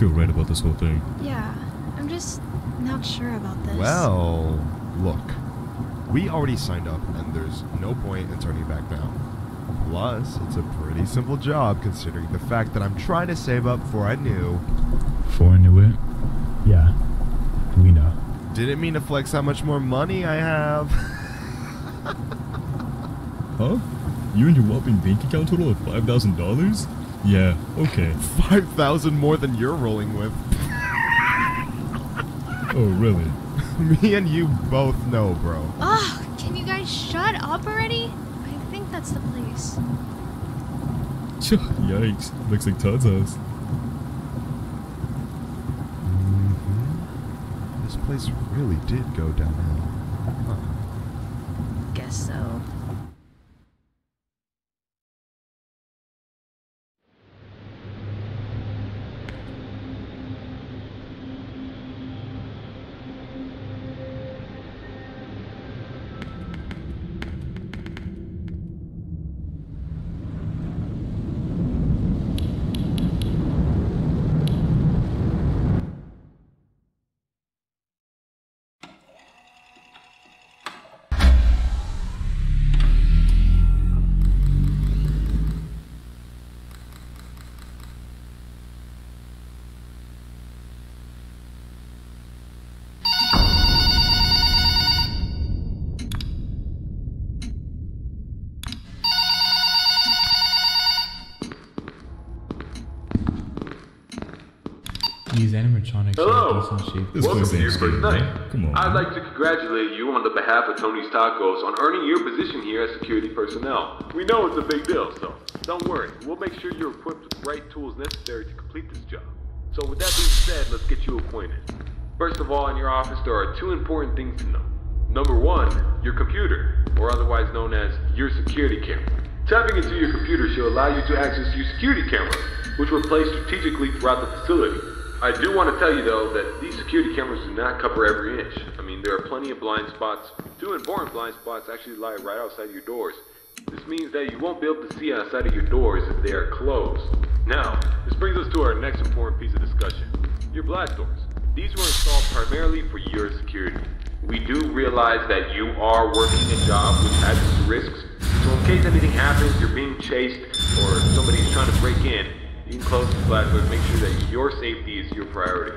feel right about this whole thing. Yeah, I'm just not sure about this. Well, look. We already signed up, and there's no point in turning back now. Plus, it's a pretty simple job considering the fact that I'm trying to save up for I knew. Before I knew it, yeah, we know. Didn't mean to flex how much more money I have. Huh? You and your whopping bank account total of five thousand dollars? Yeah, okay. 5,000 more than you're rolling with. Oh, really? Me and you both know, bro. Ugh, can you guys shut up already? I think that's the place. Yikes! Looks like Todd's house. Mm-hmm. This place really did go downhill. Huh. Guess so. These animatronics Hello. are decent shape. This Welcome to your first night. Come on. I'd like to congratulate you on the behalf of Tony's Tacos on earning your position here as security personnel. We know it's a big deal, so don't worry. We'll make sure you're equipped with the right tools necessary to complete this job. So with that being said, let's get you acquainted. First of all, in your office, there are two important things to know. Number one, your computer, or otherwise known as your security camera. Tapping into your computer should allow you to access your security cameras, which were placed strategically throughout the facility. I do want to tell you though that these security cameras do not cover every inch. I mean, there are plenty of blind spots. Two important blind spots actually lie right outside your doors. This means that you won't be able to see outside of your doors if they are closed. Now, this brings us to our next important piece of discussion. Your blast doors. These were installed primarily for your security. We do realize that you are working a job which has its risks, so in case anything happens, you're being chased, or somebody's trying to break in, can close the blast doors, make sure that your safety is your priority.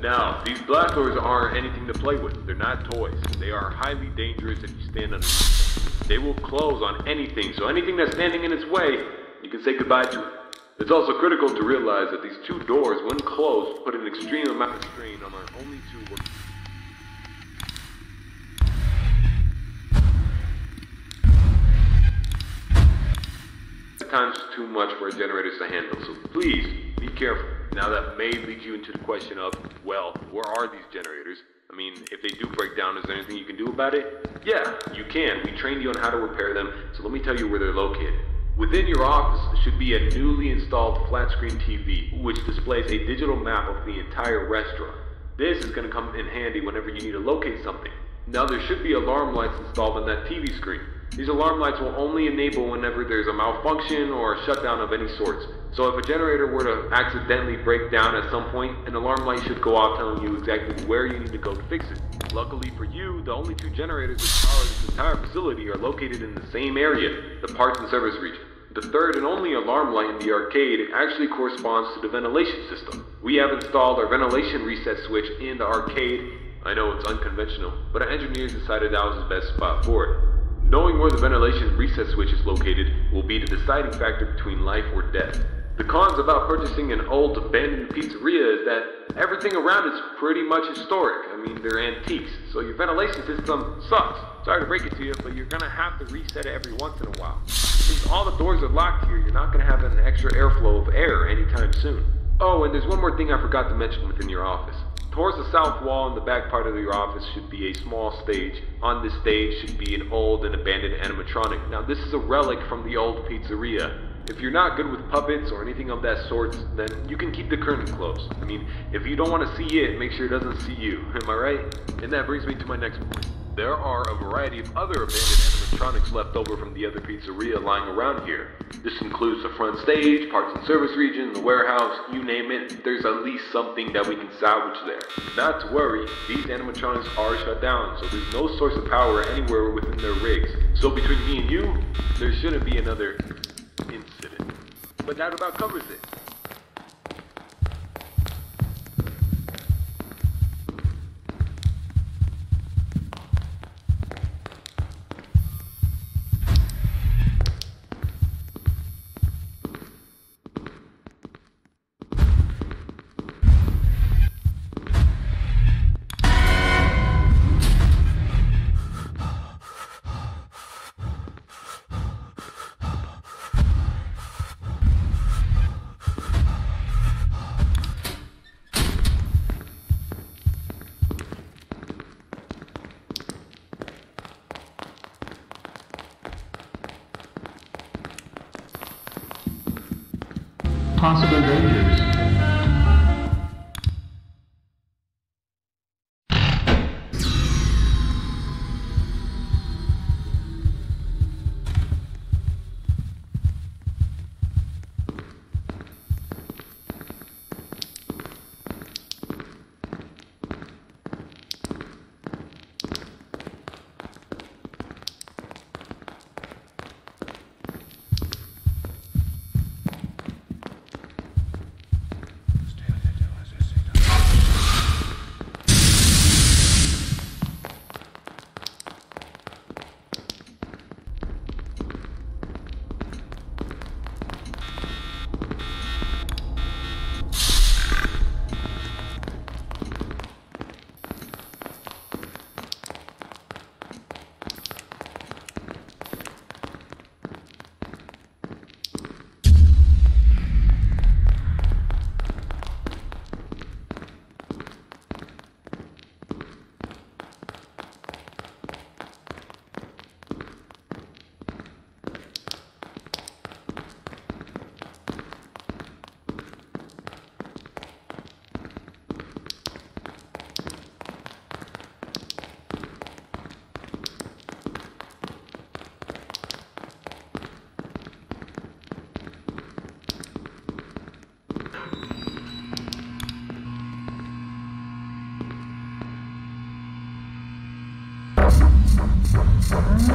Now, these blast doors aren't anything to play with. They're not toys. They are highly dangerous if you stand underneath them. They will close on anything, so anything that's standing in its way, you can say goodbye to it. It's also critical to realize that these two doors, when closed, put an extreme amount of strain on our only two working Sometimes too much for generators to handle, so please be careful. Now that may lead you into the question of, well, where are these generators? I mean, if they do break down, is there anything you can do about it? Yeah, you can. We trained you on how to repair them, so let me tell you where they're located. Within your office should be a newly installed flat screen TV, which displays a digital map of the entire restaurant. This is going to come in handy whenever you need to locate something. Now there should be alarm lights installed on that TV screen. These alarm lights will only enable whenever there's a malfunction or a shutdown of any sorts. So if a generator were to accidentally break down at some point, an alarm light should go off telling you exactly where you need to go to fix it. Luckily for you, the only two generators which power this entire facility are located in the same area, the parts and service region. The third and only alarm light in the arcade actually corresponds to the ventilation system. We have installed our ventilation reset switch in the arcade. I know it's unconventional, but our engineers decided that was the best spot for it. Knowing where the ventilation reset switch is located will be the deciding factor between life or death. The cons about purchasing an old abandoned pizzeria is that everything around is pretty much historic. I mean, they're antiques, so your ventilation system sucks. Sorry to break it to you, but you're gonna have to reset it every once in a while. Since all the doors are locked here, you're not gonna have an extra airflow of air anytime soon. Oh, and there's one more thing I forgot to mention within your office. Towards the south wall in the back part of your office should be a small stage. On this stage should be an old and abandoned animatronic. Now, this is a relic from the old pizzeria. If you're not good with puppets or anything of that sort, then you can keep the curtain closed. I mean, if you don't want to see it, make sure it doesn't see you. Am I right? And that brings me to my next point. There are a variety of other abandoned animatronics left over from the other pizzeria lying around here. This includes the front stage, parts and service region, the warehouse, you name it. There's at least something that we can salvage there. Not to worry, these animatronics are shut down, so there's no source of power anywhere within their rigs. So between me and you, there shouldn't be another incident. But that about covers it. 嗯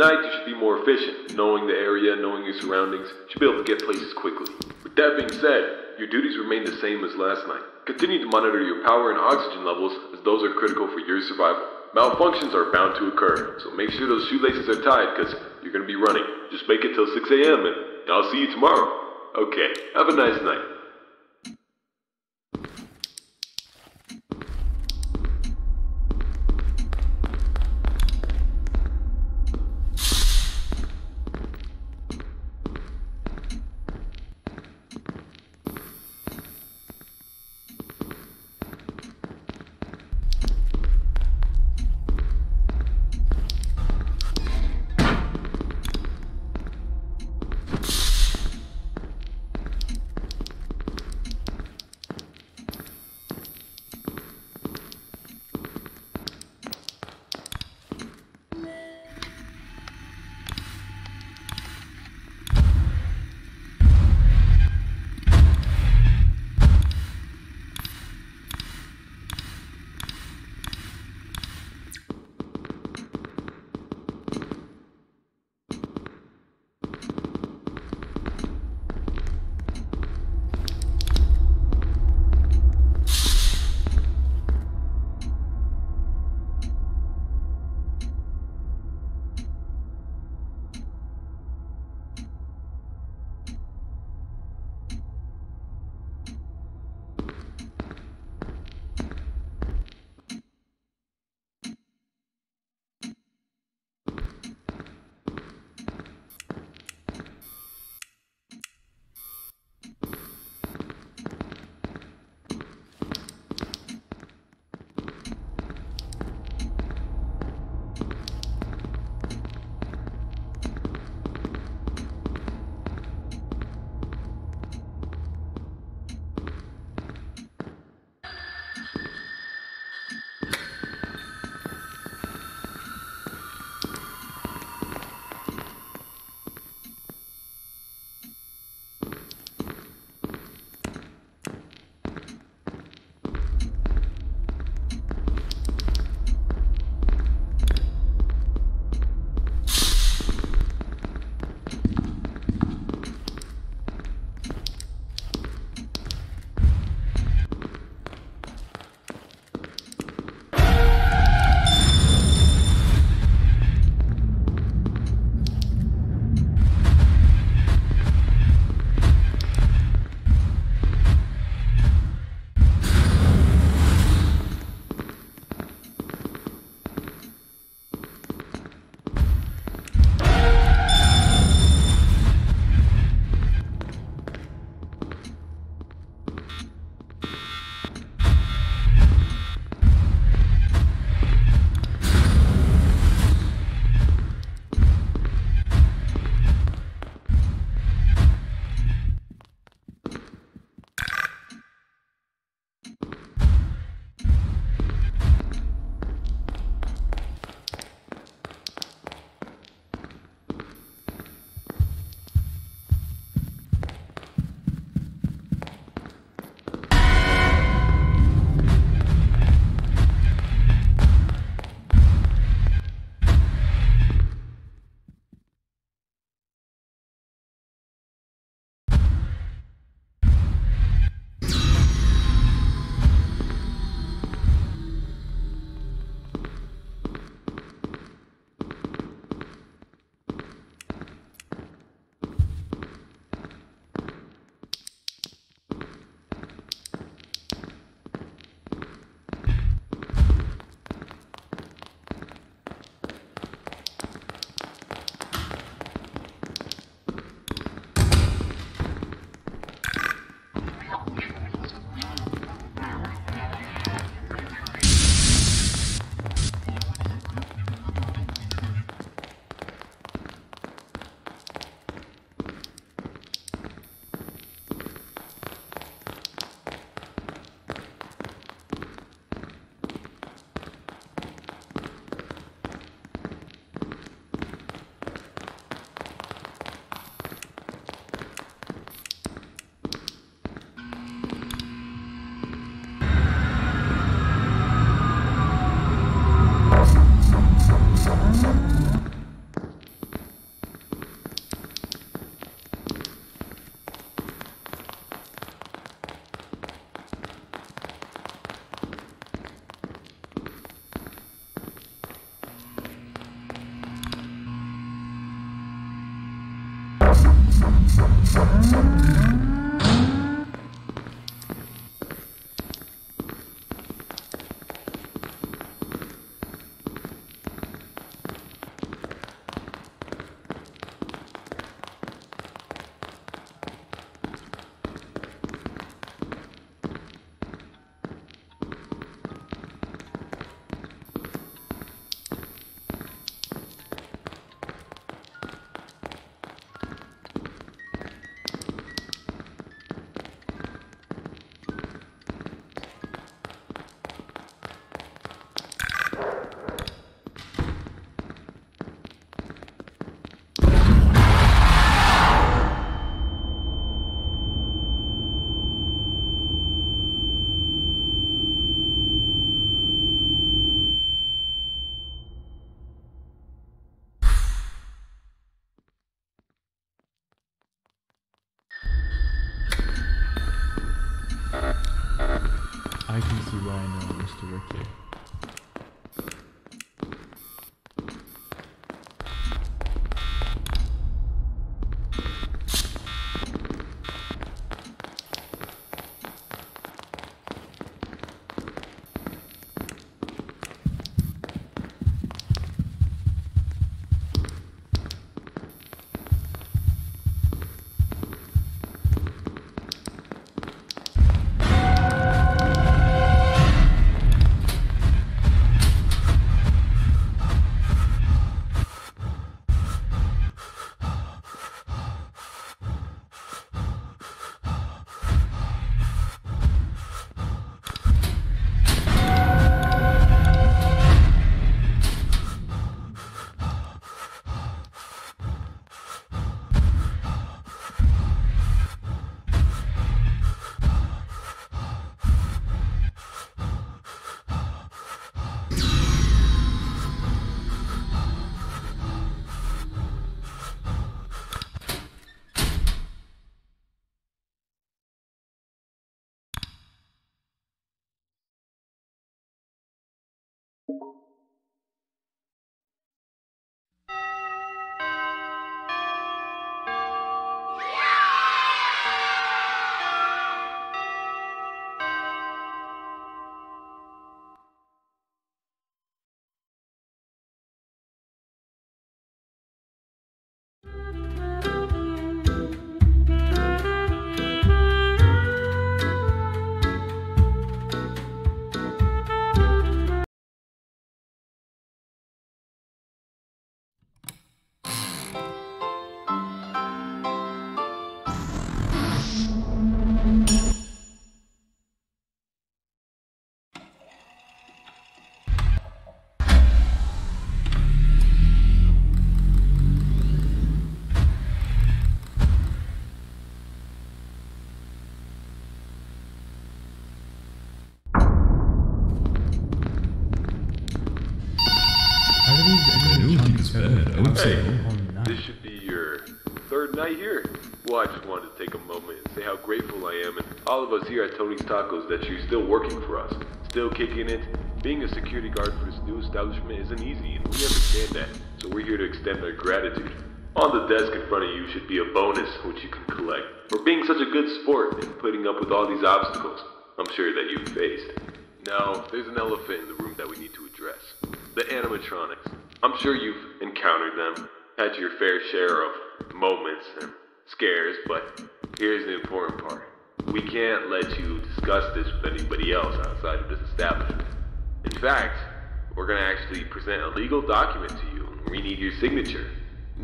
Tonight you should be more efficient, knowing the area, knowing your surroundings. You should be able to get places quickly. With that being said, your duties remain the same as last night. Continue to monitor your power and oxygen levels, as those are critical for your survival. Malfunctions are bound to occur, so make sure those shoelaces are tied, because you're going to be running. Just make it till 6 a.m., and I'll see you tomorrow. Okay, have a nice night. Know at that you're still working for us, still kicking it. Being a security guard for this new establishment isn't easy, and we understand that, so we're here to extend our gratitude. On the desk in front of you should be a bonus which you can collect for being such a good sport and putting up with all these obstacles I'm sure that you've faced. Now, there's an elephant in the room that we need to address. The animatronics. I'm sure you've encountered them, had your fair share of moments and scares, but here's the important part. We can't let you discuss this with anybody else outside of this establishment. In fact, we're gonna actually present a legal document to you, we need your signature.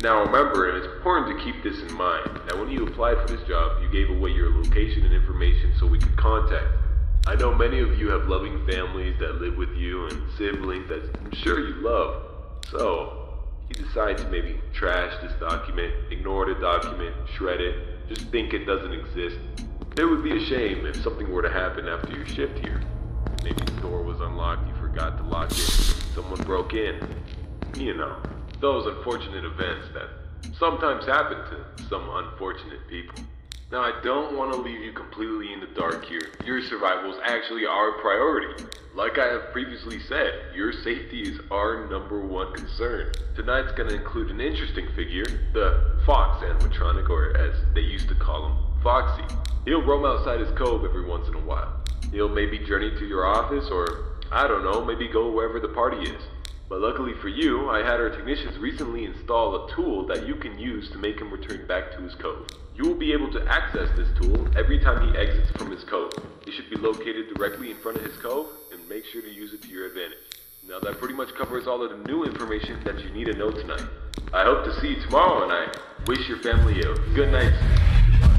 Now remember, and it's important to keep this in mind, that when you applied for this job, you gave away your location and information so we could contact you. I know many of you have loving families that live with you and siblings that I'm sure you love. So, you decide to maybe trash this document, ignore the document, shred it, just think it doesn't exist. It would be a shame if something were to happen after your shift here. Maybe the door was unlocked, you forgot to lock it, someone broke in. You know, those unfortunate events that sometimes happen to some unfortunate people. Now, I don't want to leave you completely in the dark here. Your survival is actually our priority. Like I have previously said, your safety is our number one concern. Tonight's gonna include an interesting figure, the Fox animatronic, or as they used to call him, Foxy. He'll roam outside his cove every once in a while. He'll maybe journey to your office, or I don't know, maybe go wherever the party is. But luckily for you, I had our technicians recently install a tool that you can use to make him return back to his cove. You will be able to access this tool every time he exits from his cove. It should be located directly in front of his cove, and make sure to use it to your advantage. Now that pretty much covers all of the new information that you need to know tonight. I hope to see you tomorrow, and I wish your family a good night.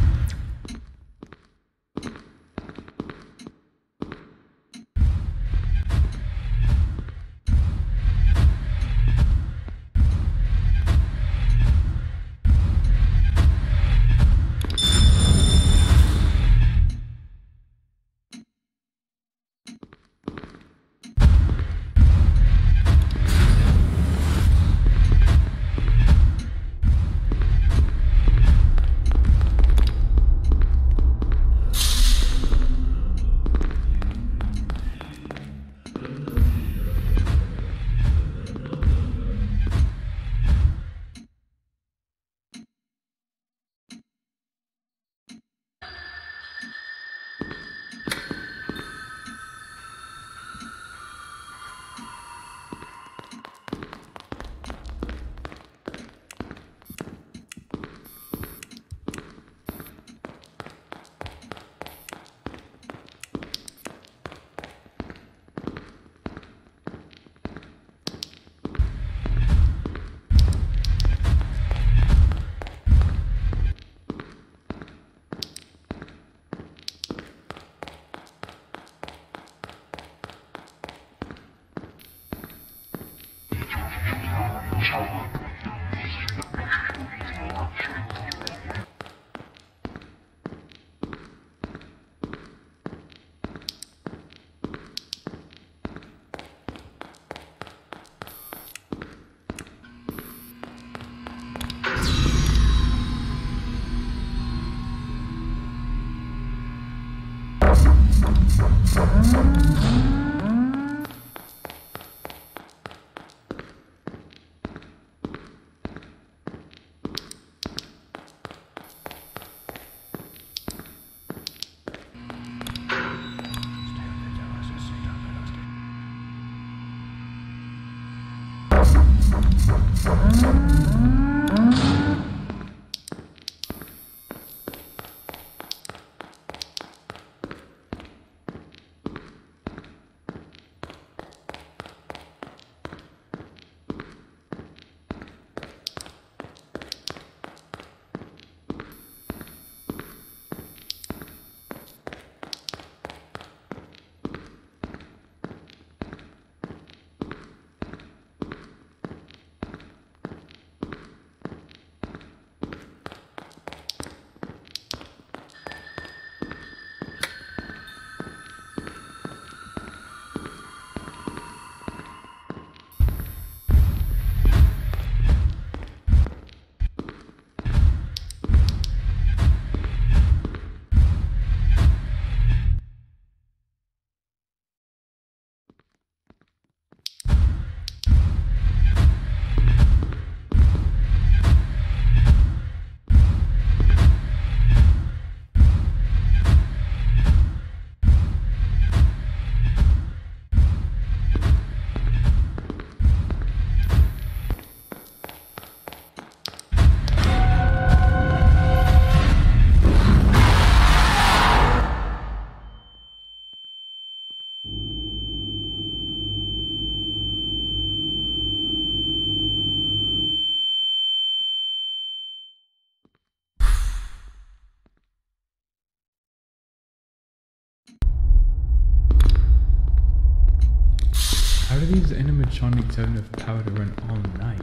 How do these animatronics have enough power to run all night?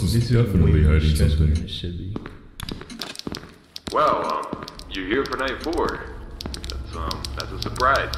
Our is This definitely hiding something. it should be. Well, um, you're here for night four. That's, um, that's a surprise.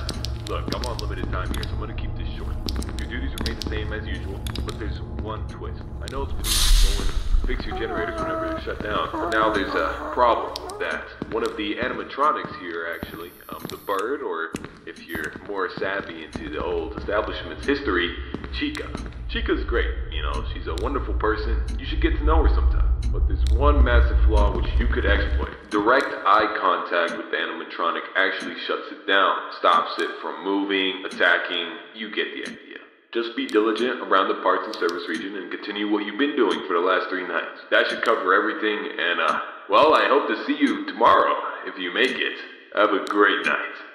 Look, I'm on limited time here, so I'm gonna keep this short. Your duties remain the same as usual, but there's one twist. I know it's been going to fix your generators whenever they're shut down, but now there's a problem with that one of the animatronics here, actually, um, the bird, or if you're more savvy into the old establishment's history, Chica. Chica's great, you know, she's a wonderful person. You should get to know her sometime. But there's one massive flaw which you could exploit. Direct eye contact with the animatronic actually shuts it down, stops it from moving, attacking. You get the idea. Just be diligent around the parts and service region and continue what you've been doing for the last three nights. That should cover everything, and uh, well, I hope to see you tomorrow if you make it. Have a great night.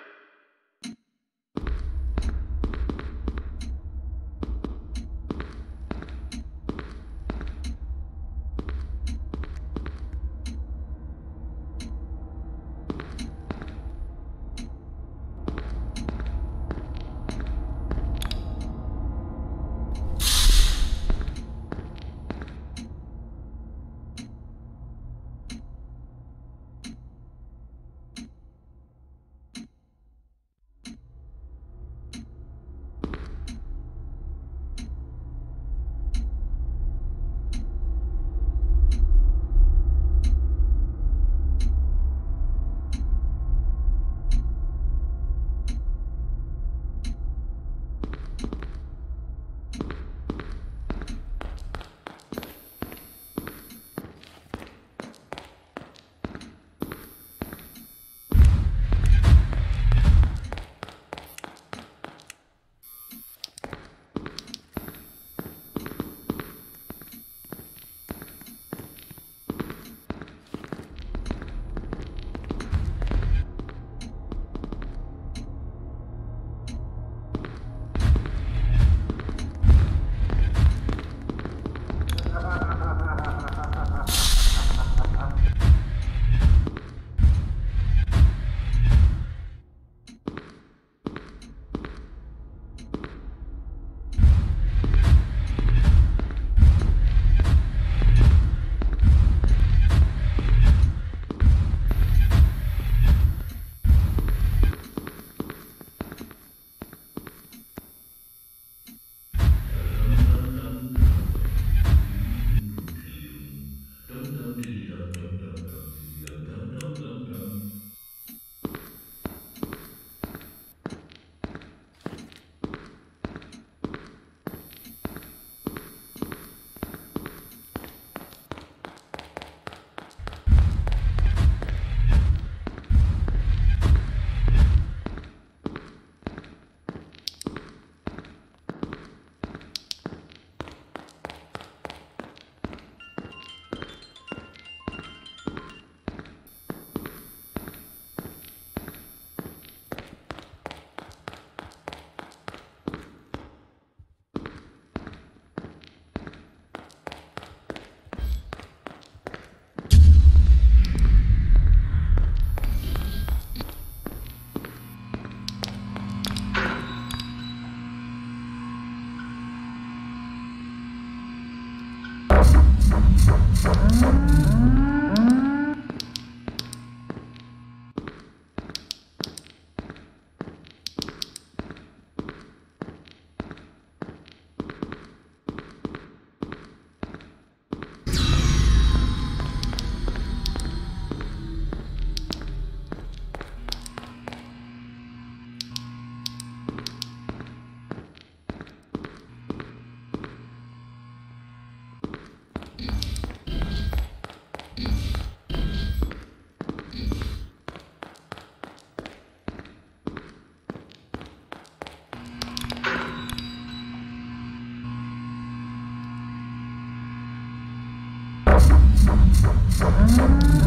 うん。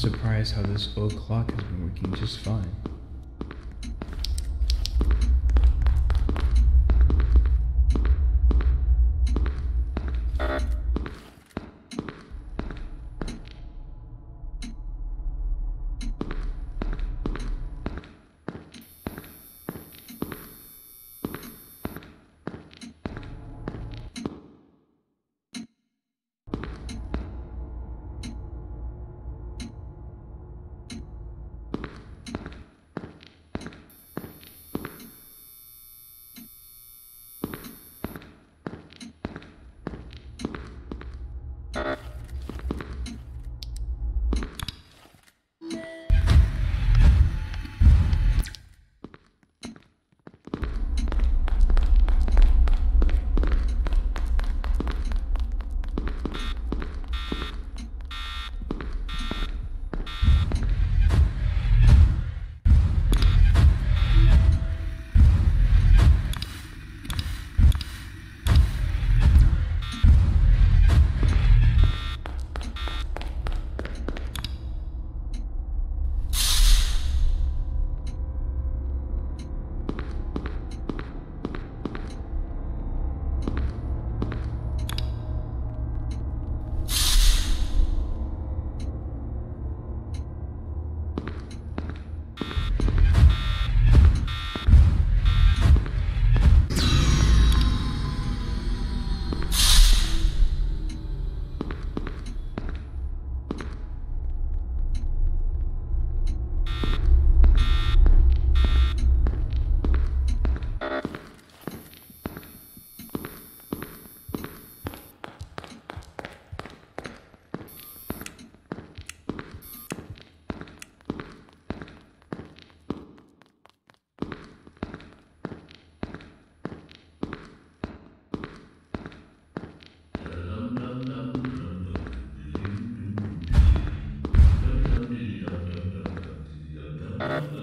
Surprised how this old clock has been working just fine. Uh-huh.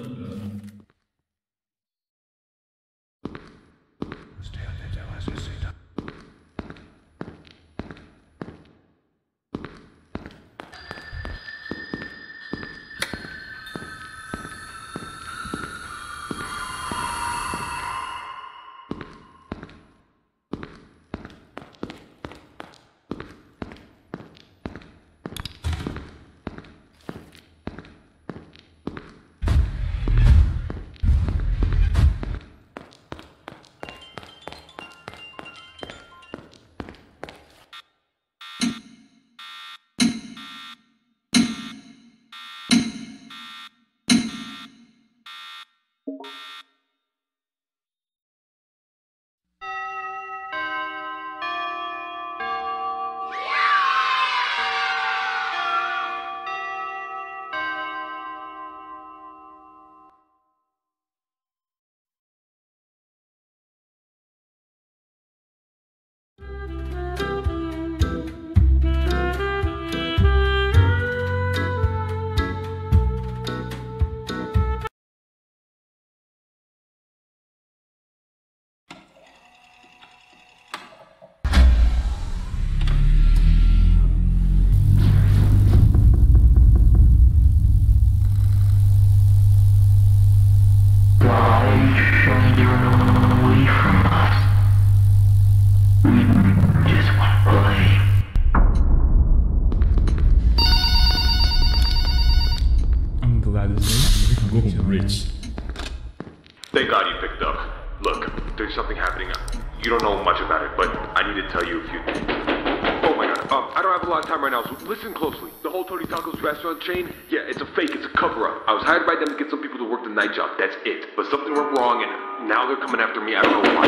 Chain, yeah, it's a fake, it's a cover-up. I was hired by them to get some people to work the night job, that's it. But something went wrong, and now they're coming after me, I don't know why.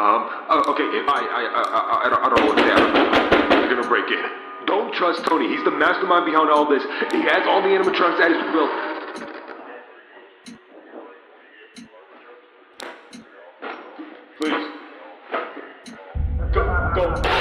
Um, uh, okay, I, I, I, I, don't, I don't know what to say. They're gonna break in. Don't trust Tony, he's the mastermind behind all this. He has all the animatronics at his will. Please. Go, go.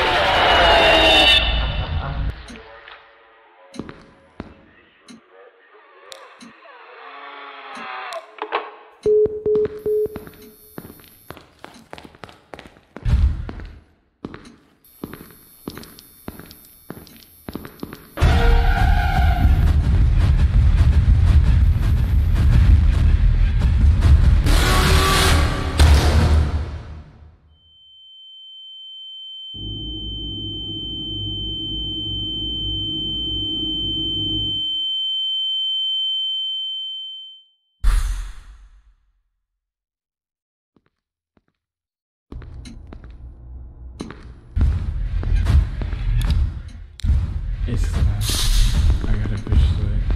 It's uh, I gotta push through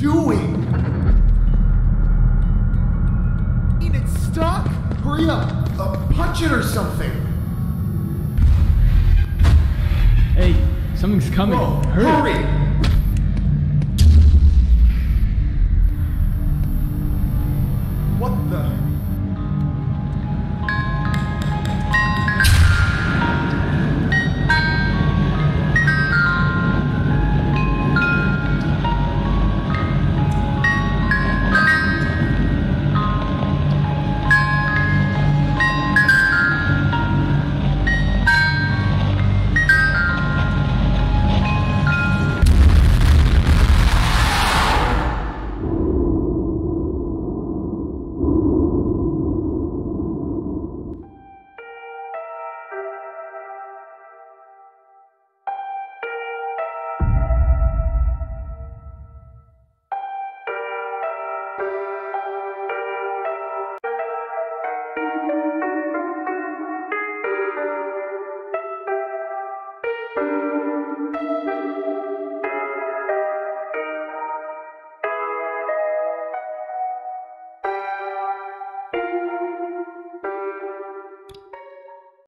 doing? It's stuck. Hurry up. Uh, punch it or something. Hey, something's coming. Whoa, Hurry. hurry.